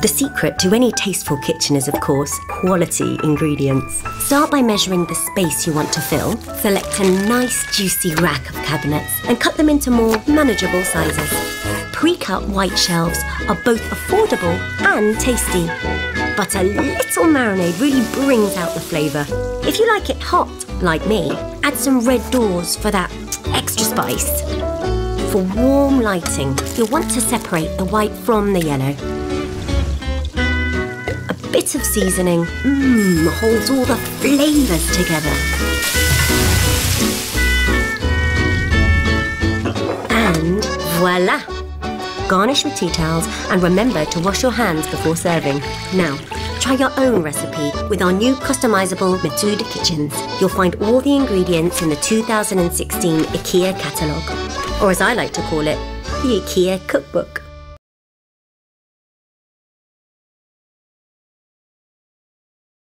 The secret to any tasteful kitchen is, of course, quality ingredients. Start by measuring the space you want to fill. Select a nice, juicy rack of cabinets and cut them into more manageable sizes. Pre-cut white shelves are both affordable and tasty. But a little marinade really brings out the flavour. If you like it hot, like me, add some red doors for that extra spice. For warm lighting, you'll want to separate the white from the yellow. Bit of seasoning, mmm, holds all the flavours together. And voila! Garnish with tea towels and remember to wash your hands before serving. Now, try your own recipe with our new customizable METOD kitchens. You'll find all the ingredients in the 2016 IKEA catalogue, or as I like to call it, the IKEA cookbook.